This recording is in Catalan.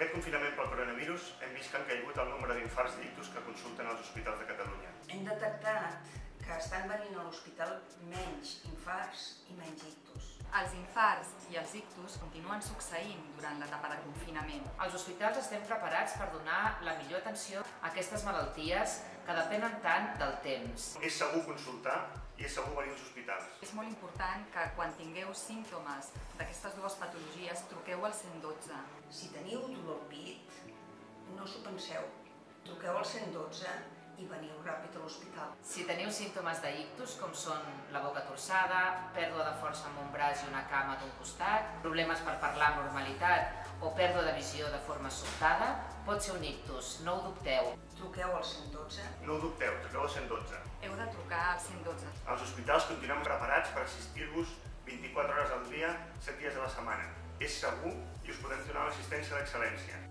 Aquest confinament pel coronavirus hem vist que han caigut el nombre d'infarts i ictus que consulten als hospitals de Catalunya. Hem detectat que estan venint a l'hospital menys infarts i menys ictus. Els infarts i els ictus continuen succeint durant l'etapa de confinament. Els hospitals estem preparats per donar la millor atenció a aquestes malalties que depenen tant del temps. És segur consultar i és segur venir als hospitals. És molt important que quan tingueu símptomes d'aquestes dues patologies truqueu al 112. Si teniu no s'ho penseu. Truqueu al 112 i veniu ràpid a l'hospital. Si teniu símptomes d'ictus, com són la boca torçada, pèrdua de força amb un braç i una cama d'un costat, problemes per parlar amb normalitat o pèrdua de visió de forma sobtada, pot ser un ictus, no ho dubteu. Truqueu al 112 No ho dubteu, truqueu al 112. Heu de trucar al 112. Els hospitals continuem preparats per assistir-vos 24 hores al dia, 7 dies a la setmana. És segur i us podem donar l'assistència d'excel·lència.